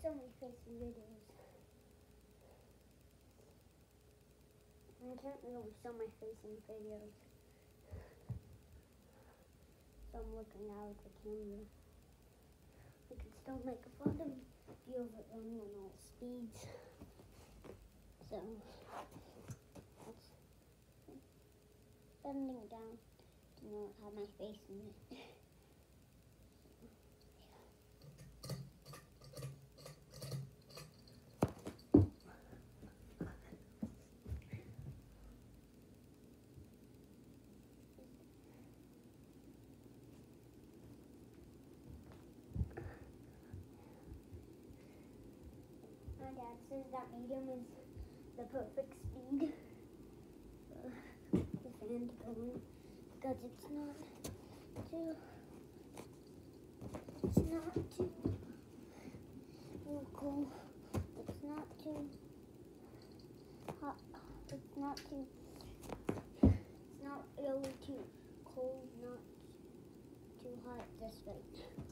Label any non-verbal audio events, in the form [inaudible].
videos. I can't really show my face in videos. So I'm looking out at the camera. I can still make a of view of it running on all speeds. So that's bending down to not have my face in it. [laughs] dad says that medium is the perfect speed [laughs] the fan to go in because it's not too it's not too cool. It's not too hot. It's not too it's not really too cold, not too hot this way.